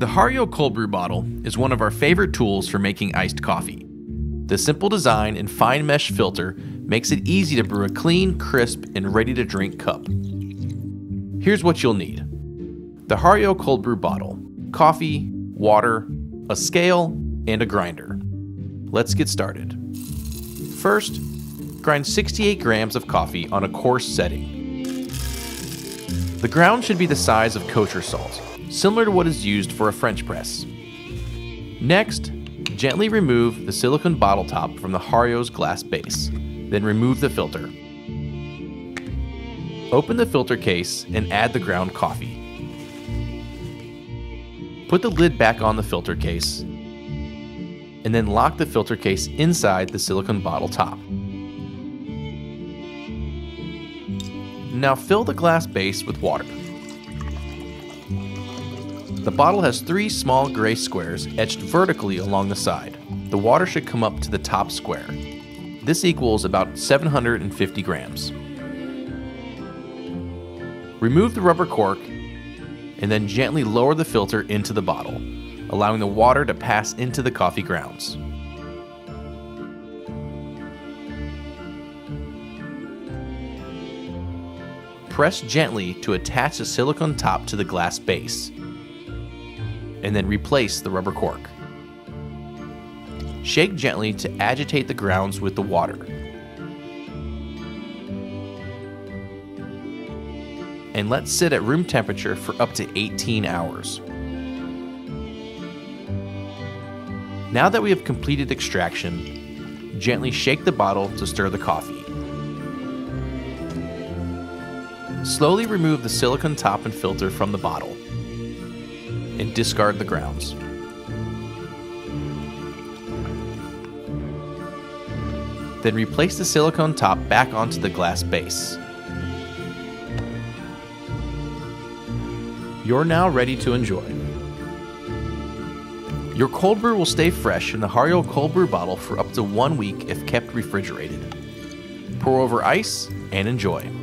The Hario cold brew bottle is one of our favorite tools for making iced coffee. The simple design and fine mesh filter makes it easy to brew a clean, crisp, and ready to drink cup. Here's what you'll need the Hario cold brew bottle, coffee, water, a scale, and a grinder. Let's get started. First, grind 68 grams of coffee on a coarse setting. The ground should be the size of kosher salt, similar to what is used for a French press. Next, gently remove the silicone bottle top from the Hario's glass base, then remove the filter. Open the filter case and add the ground coffee. Put the lid back on the filter case and then lock the filter case inside the silicone bottle top. Now fill the glass base with water. The bottle has three small gray squares etched vertically along the side. The water should come up to the top square. This equals about 750 grams. Remove the rubber cork and then gently lower the filter into the bottle, allowing the water to pass into the coffee grounds. Press gently to attach the silicone top to the glass base, and then replace the rubber cork. Shake gently to agitate the grounds with the water. And let sit at room temperature for up to 18 hours. Now that we have completed extraction, gently shake the bottle to stir the coffee. Slowly remove the silicone top and filter from the bottle and discard the grounds. Then replace the silicone top back onto the glass base. You're now ready to enjoy. Your cold brew will stay fresh in the Hario cold brew bottle for up to one week if kept refrigerated. Pour over ice and enjoy.